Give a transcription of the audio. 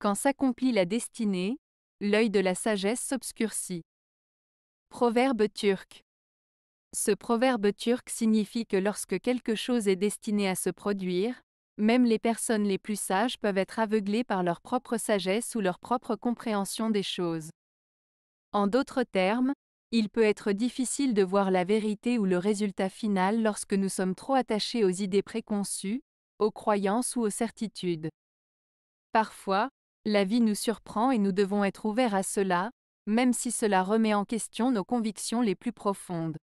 Quand s'accomplit la destinée, l'œil de la sagesse s'obscurcit. Proverbe turc. Ce proverbe turc signifie que lorsque quelque chose est destiné à se produire, même les personnes les plus sages peuvent être aveuglées par leur propre sagesse ou leur propre compréhension des choses. En d'autres termes, il peut être difficile de voir la vérité ou le résultat final lorsque nous sommes trop attachés aux idées préconçues, aux croyances ou aux certitudes. Parfois, la vie nous surprend et nous devons être ouverts à cela, même si cela remet en question nos convictions les plus profondes.